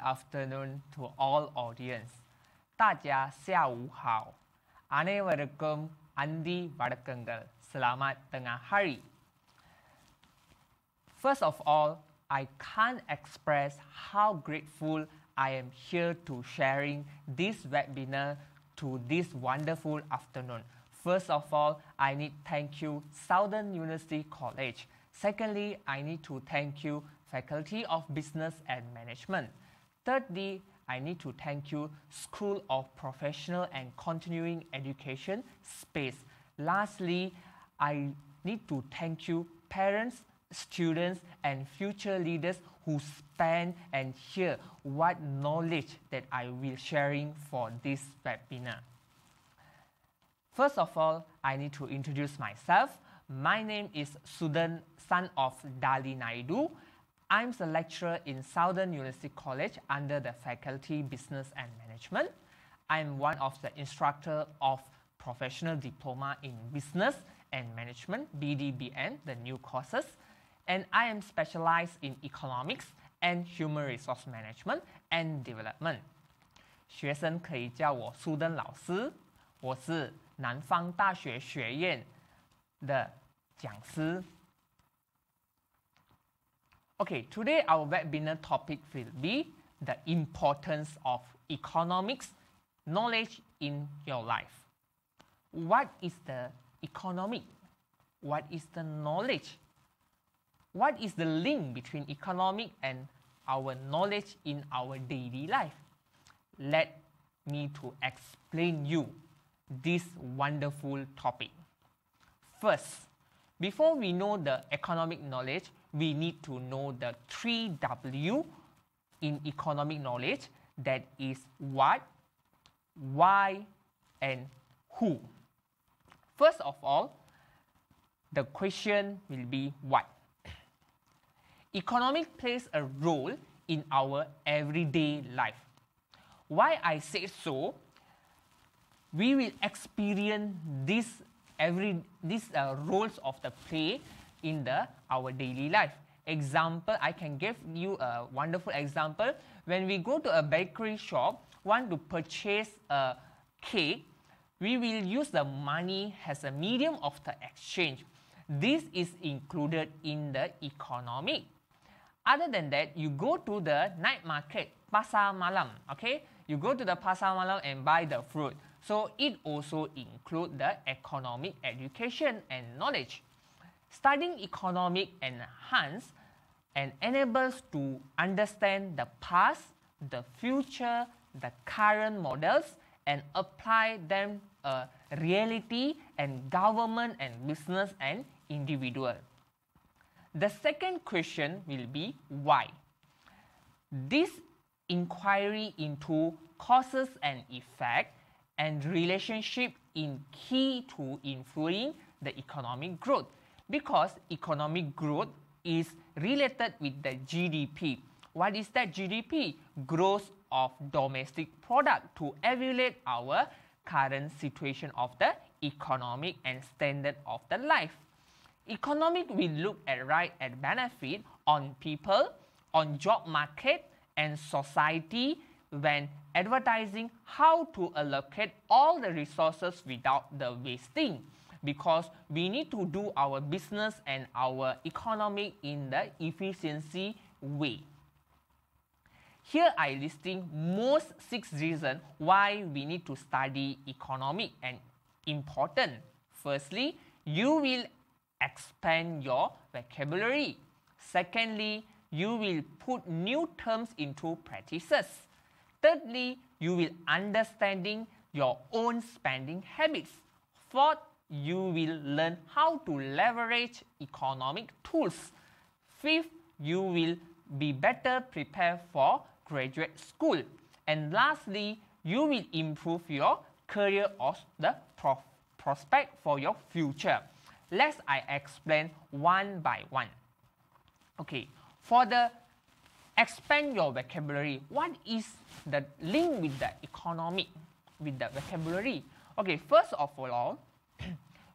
good afternoon to all audience. 大家下午好. Anewarkum Andi Vadakangal. Selamat tengah hari. First of all, I can't express how grateful I am here to sharing this webinar to this wonderful afternoon. First of all, I need thank you Southern University College. Secondly, I need to thank you Faculty of Business and Management. Thirdly, I need to thank you School of Professional and Continuing Education SPACE. Lastly, I need to thank you parents, students and future leaders who spend and hear what knowledge that I will sharing for this webinar. First of all, I need to introduce myself. My name is Suthan, son of Dali Naidu. I'm a lecturer in Southern University College under the Faculty Business and Management. I'm one of the instructor of Professional Diploma in Business and Management, PDBM, the new courses. And I am specialized in economics and human resource management and development. 学生可以叫我苏登老师，我是南方大学学院的讲师。Okay, today our webinar topic will be the importance of economics knowledge in your life. What is the economic? What is the knowledge? What is the link between economic and our knowledge in our daily life? Let me to explain you this wonderful topic. First, before we know the economic knowledge, we need to know the three W in economic knowledge that is what, why, and who. First of all, the question will be what. Economic plays a role in our everyday life. Why I say so? We will experience this every these uh, roles of the play in the our daily life. Example, I can give you a wonderful example. When we go to a bakery shop, want to purchase a cake, we will use the money as a medium of the exchange. This is included in the economy. Other than that, you go to the night market, pasar malam, okay? You go to the pasar malam and buy the fruit. So it also include the economic education and knowledge. Studying economic enhance and enables to understand the past, the future, the current models and apply them a reality and government and business and individual. The second question will be why. This inquiry into causes and effect and relationship in key to influencing the economic growth because economic growth is related with the GDP. What is that GDP? Growth of domestic product to evaluate our current situation of the economic and standard of the life. Economic will look at right and benefit on people, on job market and society when advertising how to allocate all the resources without the wasting because we need to do our business and our economy in the efficiency way. Here I listing most six reasons why we need to study economic and important. Firstly, you will expand your vocabulary. Secondly, you will put new terms into practices. Thirdly, you will understanding your own spending habits. Fourth, you will learn how to leverage economic tools. Fifth, you will be better prepared for graduate school. And lastly, you will improve your career or the pro prospect for your future. Let's I explain one by one. Okay, for the expand your vocabulary, what is the link with the economic, with the vocabulary? Okay, first of all,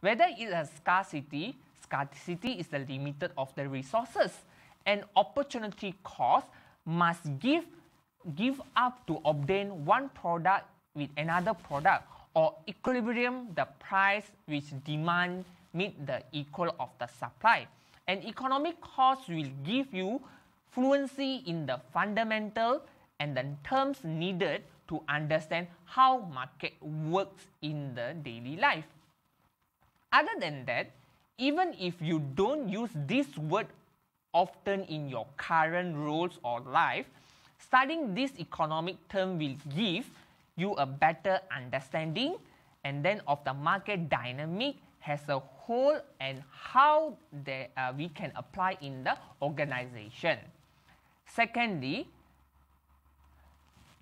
whether it is a scarcity, scarcity is the limited of the resources An opportunity cost must give give up to obtain one product with another product or equilibrium the price which demand meet the equal of the supply. And economic course will give you fluency in the fundamental and the terms needed to understand how market works in the daily life. Other than that, even if you don't use this word often in your current roles or life, studying this economic term will give you a better understanding and then of the market dynamic as a whole and how they, uh, we can apply in the organization. Secondly,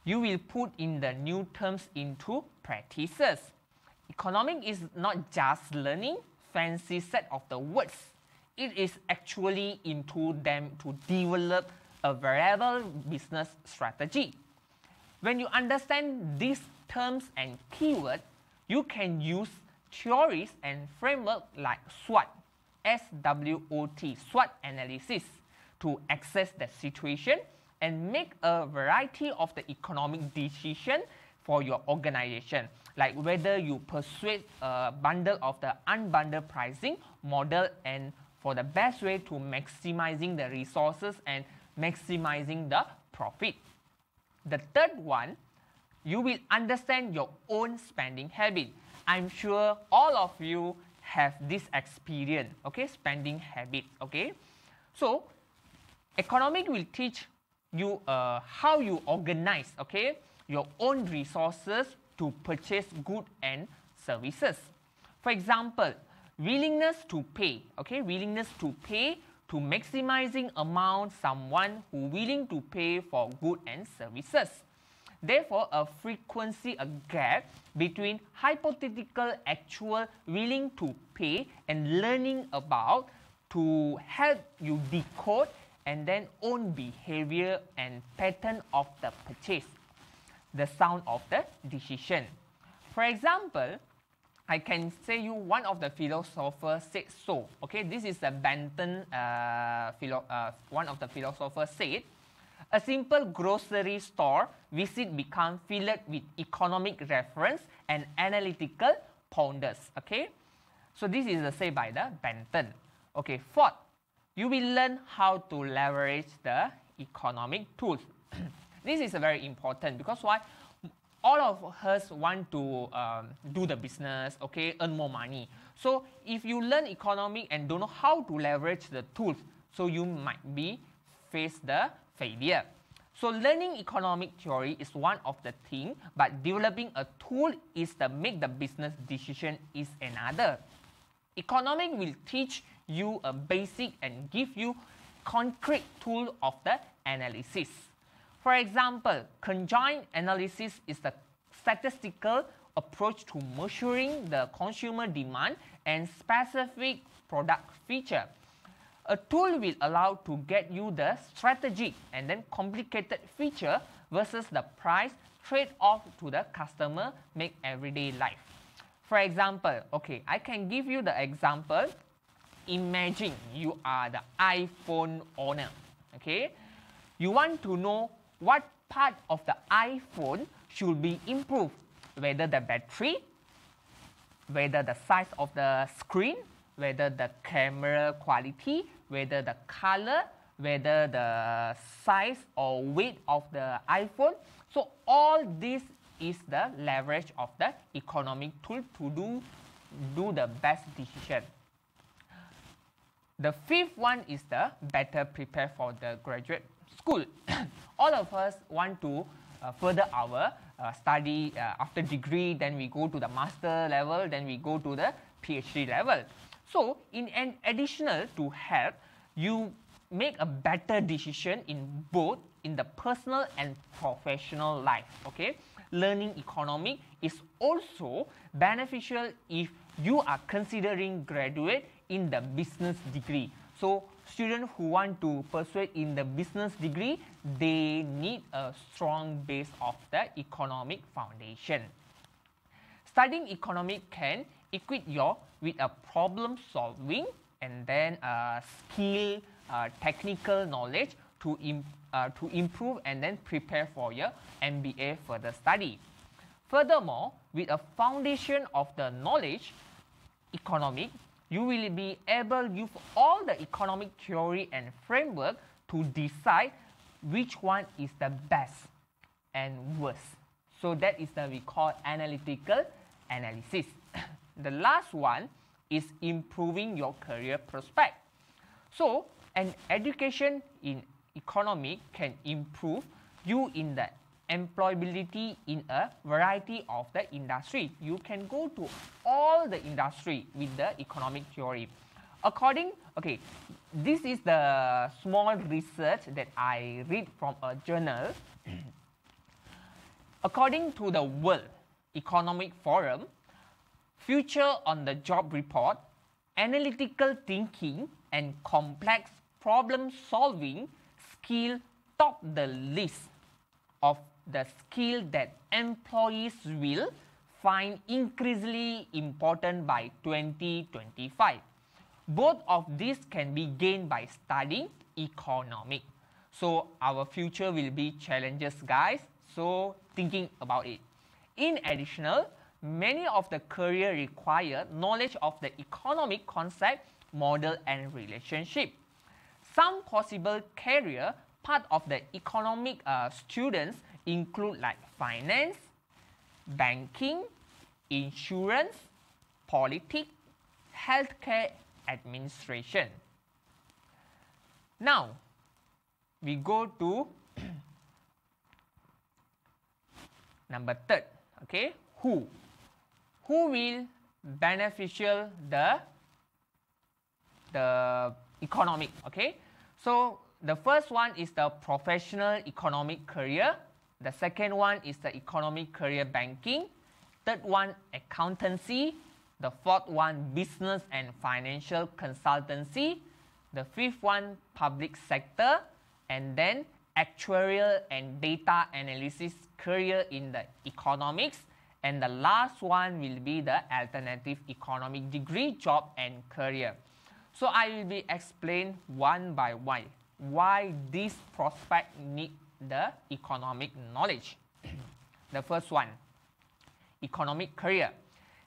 you will put in the new terms into practices. Economic is not just learning fancy set of the words. It is actually into them to develop a variable business strategy. When you understand these terms and keywords, you can use theories and framework like SWOT, S-W-O-T, SWOT analysis to assess the situation and make a variety of the economic decision for your organization like whether you persuade a bundle of the unbundled pricing model and for the best way to maximizing the resources and maximizing the profit. The third one, you will understand your own spending habit. I'm sure all of you have this experience, okay, spending habit, okay. So, economic will teach you uh, how you organize, okay, your own resources to purchase goods and services. For example, willingness to pay, okay, willingness to pay to maximizing amount someone who willing to pay for goods and services. Therefore, a frequency, a gap between hypothetical actual willing to pay and learning about to help you decode and then own behavior and pattern of the purchase, the sound of the decision. For example, I can say you one of the philosophers said so. Okay, this is a Bentham, uh, philo uh, one of the philosophers said, a simple grocery store visit become filled with economic reference and analytical ponders. Okay, so this is the say by the Bentham. Okay, fourth, you will learn how to leverage the economic tools. this is very important because why? all of us want to um, do the business, okay, earn more money. So if you learn economic and don't know how to leverage the tools, so you might be face the failure. So learning economic theory is one of the thing, but developing a tool is the make the business decision is another. Economic will teach you a basic and give you concrete tool of the analysis. For example, conjoint analysis is the statistical approach to measuring the consumer demand and specific product feature. A tool will allow to get you the strategic and then complicated feature versus the price trade-off to the customer make everyday life. For example, okay, I can give you the example. Imagine you are the iPhone owner, okay? You want to know what part of the iPhone should be improved, whether the battery, whether the size of the screen, whether the camera quality, whether the color, whether the size or weight of the iPhone. So all this is the leverage of the economic tool to do, do the best decision. The fifth one is the better prepare for the graduate school. All of us want to uh, further our uh, study uh, after degree, then we go to the master level, then we go to the PhD level. So, in an additional to help you make a better decision in both in the personal and professional life. Okay, learning economic is also beneficial if you are considering graduate in the business degree. So students who want to persuade in the business degree, they need a strong base of the economic foundation. Studying economic can equip you with a problem solving and then a skill, technical knowledge to, uh, to improve and then prepare for your MBA further study. Furthermore, with a foundation of the knowledge, economic, you will be able use all the economic theory and framework to decide which one is the best and worst. So that is the we call analytical analysis. the last one is improving your career prospect. So an education in economic can improve you in the employability in a variety of the industry. You can go to all the industry with the economic theory. According, okay, this is the small research that I read from a journal. According to the World Economic Forum, Future on the Job Report, analytical thinking and complex problem solving skill top the list of the skill that employees will find increasingly important by 2025. Both of these can be gained by studying economic. So our future will be challenges guys. So thinking about it. In additional, many of the career require knowledge of the economic concept, model and relationship. Some possible career part of the economic uh, students include like finance, banking, insurance, politics, healthcare administration. Now, we go to number third, okay, who? Who will beneficial the, the economic, okay? So, the first one is the professional economic career. The second one is the economic career banking. Third one, accountancy. The fourth one, business and financial consultancy. The fifth one, public sector. And then actuarial and data analysis career in the economics. And the last one will be the alternative economic degree, job and career. So I will be explain one by one why this prospect need the economic knowledge. the first one, economic career.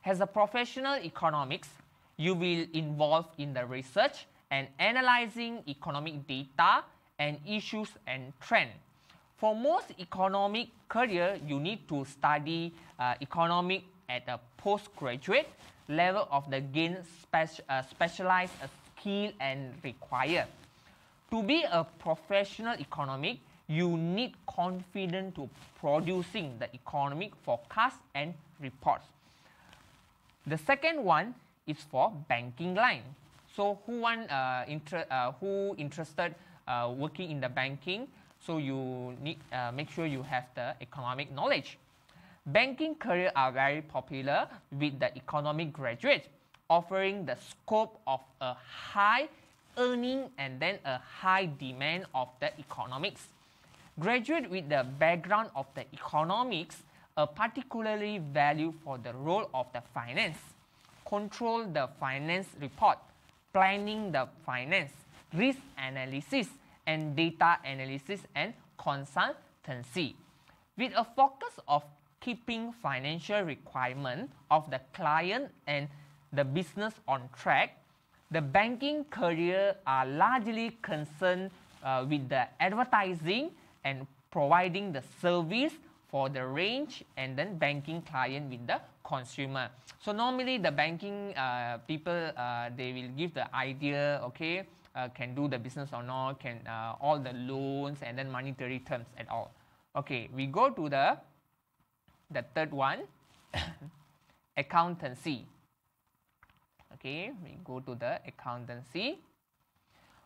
As a professional economics, you will involve in the research and analyzing economic data and issues and trend. For most economic career, you need to study uh, economic at a postgraduate level of the gain speci uh, specialized skill and require. To be a professional economic, you need confidence to producing the economic forecast and reports. The second one is for banking line. So who want uh, inter uh, who interested uh, working in the banking? So you need uh, make sure you have the economic knowledge. Banking career are very popular with the economic graduates, offering the scope of a high earning and then a high demand of the economics. Graduate with the background of the economics are particularly value for the role of the finance, control the finance report, planning the finance, risk analysis, and data analysis and consultancy. With a focus of keeping financial requirement of the client and the business on track, the banking career are largely concerned uh, with the advertising and providing the service for the range and then banking client with the consumer. So normally the banking uh, people, uh, they will give the idea, okay, uh, can do the business or not, can uh, all the loans and then monetary terms at all. Okay, we go to the, the third one, accountancy. Okay, we go to the accountancy.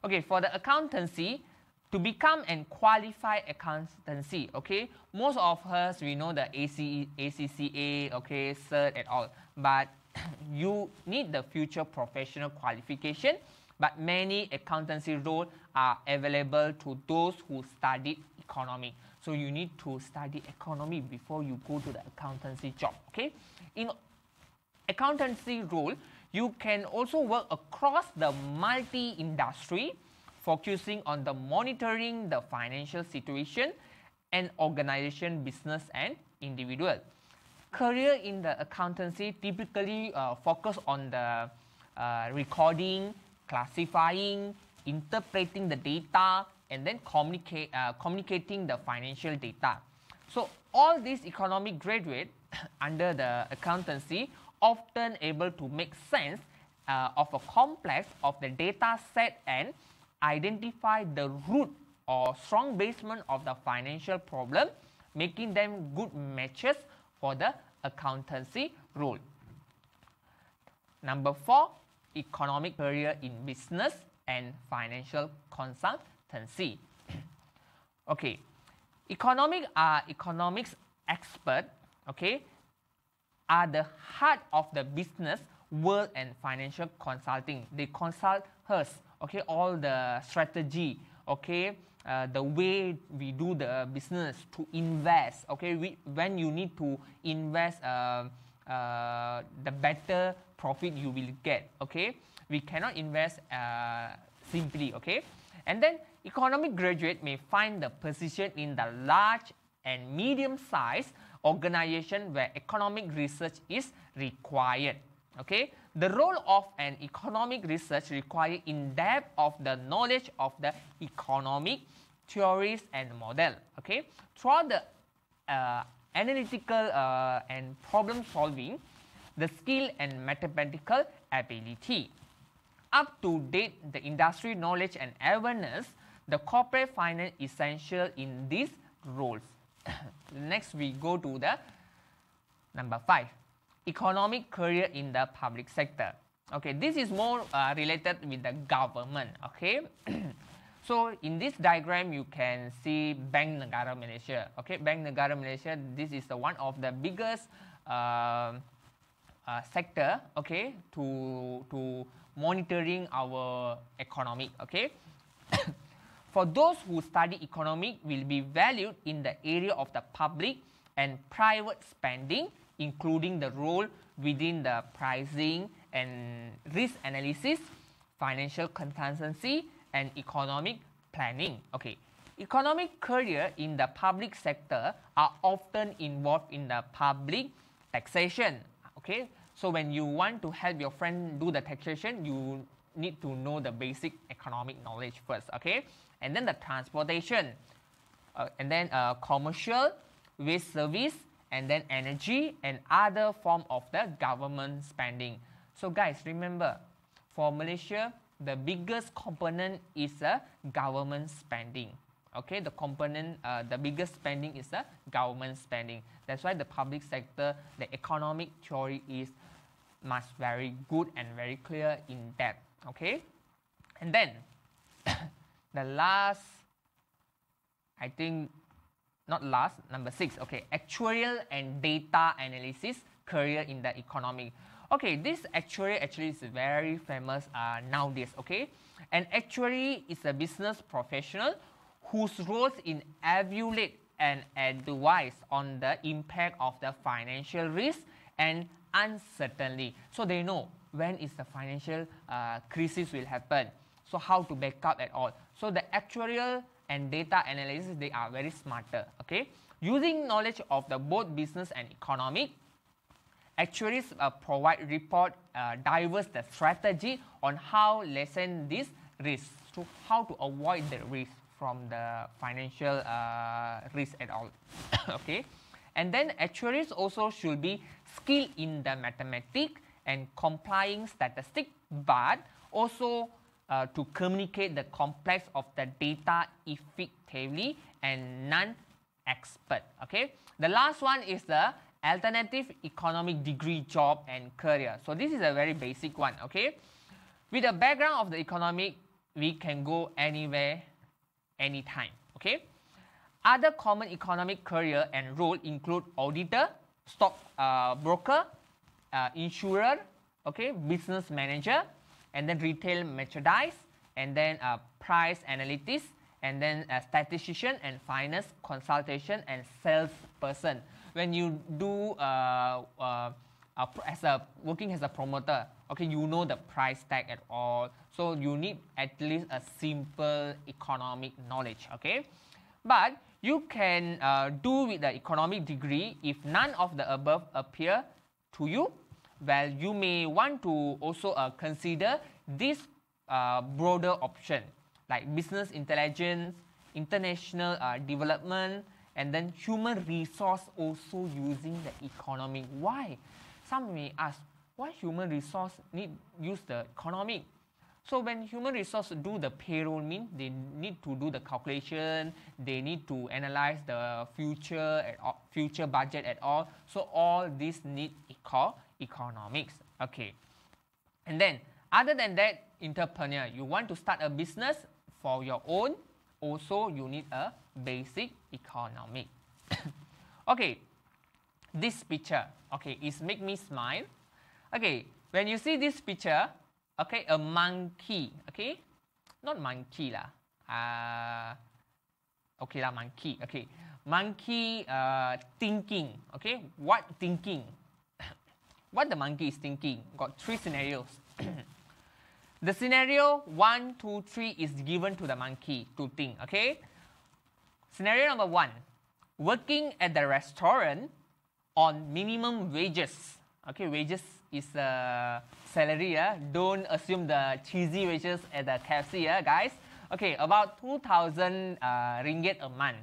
Okay, for the accountancy, to become and qualify accountancy, okay, most of us, we know the ACE, ACCA, okay, cert and all, but you need the future professional qualification, but many accountancy roles are available to those who studied economy. So you need to study economy before you go to the accountancy job, okay? In accountancy role, you can also work across the multi-industry focusing on the monitoring the financial situation and organization, business and individual. Career in the accountancy typically uh, focus on the uh, recording, classifying, interpreting the data, and then communicate, uh, communicating the financial data. So all these economic graduate under the accountancy often able to make sense uh, of a complex of the data set and identify the root or strong basement of the financial problem, making them good matches for the accountancy role. Number four, economic career in business and financial consultancy. okay, economic are economics expert. Okay, are the heart of the business world and financial consulting. They consult us. Okay, all the strategy. Okay, uh, the way we do the business to invest. Okay, we, when you need to invest, uh, uh, the better profit you will get. Okay, we cannot invest uh, simply. Okay, and then economic graduate may find the position in the large and medium size organization where economic research is required. Okay, the role of an economic research requires in-depth of the knowledge of the economic theories and model. Okay, throughout the uh, analytical uh, and problem solving, the skill and mathematical ability. Up to date, the industry knowledge and awareness, the corporate finance essential in these roles. Next, we go to the number five economic career in the public sector. Okay, this is more uh, related with the government. Okay, so in this diagram you can see Bank Negara Malaysia. Okay, Bank Negara Malaysia. This is the one of the biggest uh, uh, sector. Okay, to to monitoring our economic. Okay. For those who study economic will be valued in the area of the public and private spending including the role within the pricing and risk analysis, financial contingency, and economic planning. Okay, economic career in the public sector are often involved in the public taxation. Okay, so when you want to help your friend do the taxation, you need to know the basic economic knowledge first. Okay, and then the transportation, uh, and then uh, commercial, waste service, and then energy and other form of the government spending. So guys, remember, for Malaysia, the biggest component is a government spending. Okay, the component, uh, the biggest spending is the government spending. That's why the public sector, the economic theory is much very good and very clear in depth. Okay, and then the last, I think not last, number six, okay, actuarial and data analysis career in the economy. Okay, this actuary actually is very famous uh, nowadays, okay? An actuary is a business professional whose roles in evaluate and advise on the impact of the financial risk and uncertainty. So they know when is the financial uh, crisis will happen. So how to back up at all. So the actuarial and data analysis, they are very smarter. Okay, using knowledge of the both business and economic, actuaries uh, provide report uh, diverse the strategy on how lessen this risk, to how to avoid the risk from the financial uh, risk at all. okay, and then actuaries also should be skilled in the mathematics and complying statistic, but also uh, to communicate the complex of the data effectively and non-expert. Okay. The last one is the alternative economic degree job and career. So this is a very basic one. Okay. With the background of the economic, we can go anywhere, anytime. Okay. Other common economic career and role include auditor, stock uh, broker, uh, insurer, okay, business manager, and then retail merchandise, and then uh, price analytics, and then a statistician and finance consultation and salesperson. When you do uh, uh, uh, as a working as a promoter, okay, you know the price tag at all. So you need at least a simple economic knowledge, okay? But you can uh, do with the economic degree if none of the above appear to you. Well, you may want to also uh, consider this uh, broader option like business intelligence, international uh, development, and then human resource also using the economic. Why? Some may ask, why human resource need use the economic? So when human resource do the payroll mean they need to do the calculation, they need to analyze the future future budget at all. So all this need eco economics. Okay. And then other than that, entrepreneur, you want to start a business for your own, also you need a basic economic. okay, this picture, okay, is make me smile. Okay, when you see this picture, okay, a monkey, okay, not monkey lah, uh, okay lah, monkey, okay, monkey uh, thinking, okay, what thinking? What the monkey is thinking, got three scenarios. the scenario one, two, three is given to the monkey to think, okay? Scenario number one, working at the restaurant on minimum wages. Okay, wages is a salary, yeah? don't assume the cheesy wages at the KFC, yeah, guys. Okay, about 2,000 uh, ringgit a month.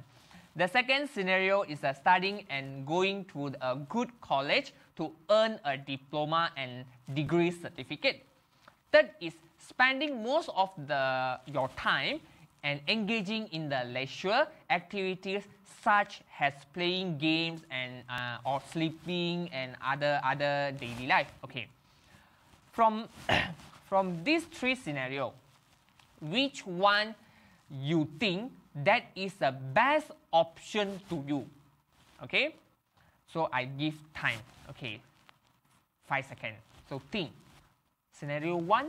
The second scenario is uh, studying and going to a good college to earn a diploma and degree certificate. Third is spending most of the your time and engaging in the leisure activities such as playing games and uh, or sleeping and other other daily life. Okay. From from these three scenario, which one you think that is the best option to you? Okay. So I give time. Okay. Five seconds. So think. Scenario one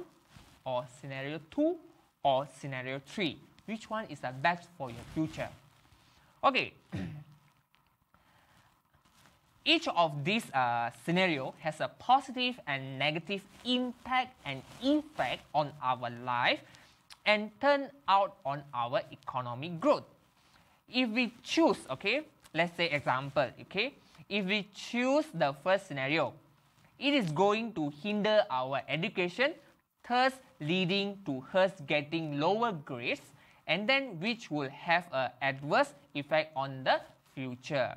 or scenario two or scenario three which one is the best for your future. Okay. Each of these uh, scenario has a positive and negative impact and effect on our life and turn out on our economic growth. If we choose, okay, let's say example, okay, if we choose the first scenario, it is going to hinder our education, thus leading to us getting lower grades and then which will have an adverse effect on the future.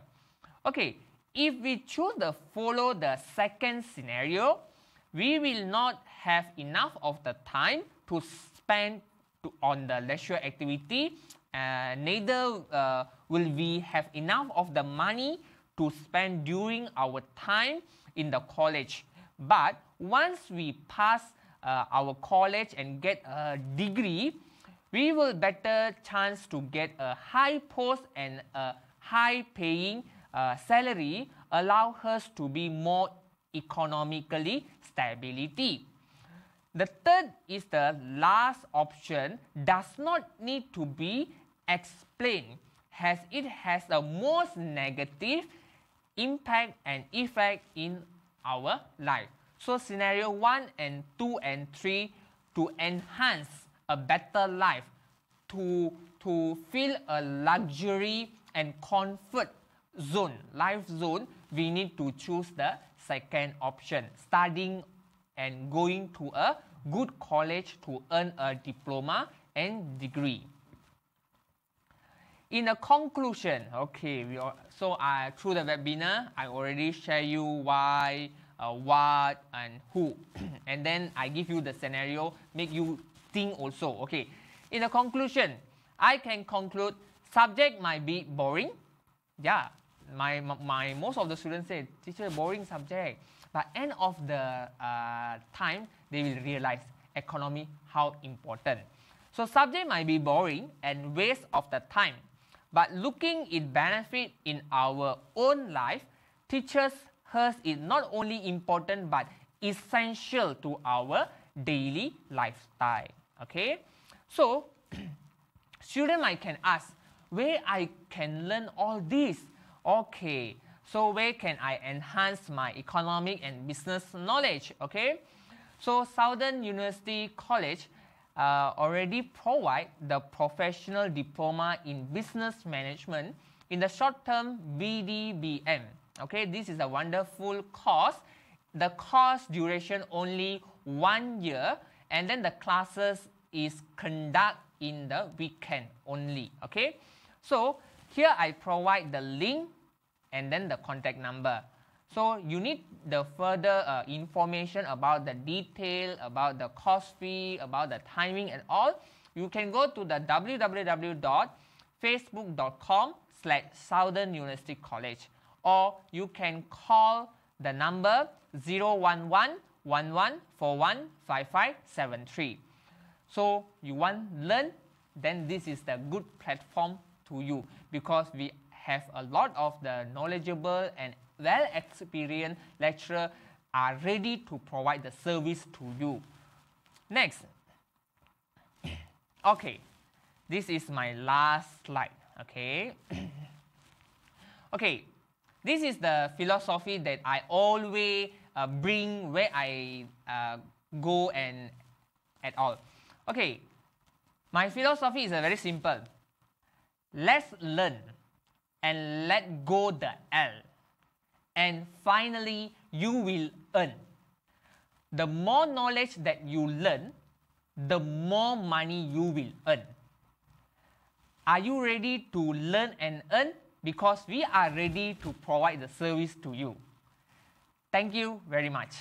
Okay, if we choose the follow the second scenario, we will not have enough of the time to spend to, on the leisure activity. Uh, neither uh, will we have enough of the money to spend during our time in the college. But once we pass uh, our college and get a degree, we will better chance to get a high post and a high paying uh, salary allow us to be more economically stability. The third is the last option does not need to be explained as it has the most negative impact and effect in our life. So scenario 1 and 2 and 3 to enhance a better life, to, to feel a luxury and comfort zone, life zone, we need to choose the second option, studying and going to a good college to earn a diploma and degree. In a conclusion, okay, we are, so uh, through the webinar, I already share you why, uh, what, and who, and then I give you the scenario, make you think also. Okay, in a conclusion, I can conclude subject might be boring. Yeah, my, my most of the students say, teacher, boring subject. But end of the uh, time, they will realize economy, how important. So subject might be boring and waste of the time. But looking it benefit in our own life, teachers hers is not only important but essential to our daily lifestyle. Okay, so student might can ask where I can learn all this. Okay, So where can I enhance my economic and business knowledge? Okay. So Southern University College uh, already provide the professional diploma in business management in the short term PDBM. Okay, this is a wonderful course. The course duration only one year and then the classes is conduct in the weekend only. Okay, so here I provide the link and then the contact number. So you need the further uh, information about the detail, about the cost fee, about the timing and all. You can go to the www.facebook.com slash Southern University College or you can call the number 011 11415573. So you want learn, then this is the good platform to you because we have a lot of the knowledgeable and well experienced lecturer are ready to provide the service to you. Next, okay, this is my last slide, okay. okay, this is the philosophy that I always uh, bring where I uh, go and at all. Okay, my philosophy is uh, very simple. Let's learn and let go the L and finally you will earn. The more knowledge that you learn, the more money you will earn. Are you ready to learn and earn? Because we are ready to provide the service to you. Thank you very much.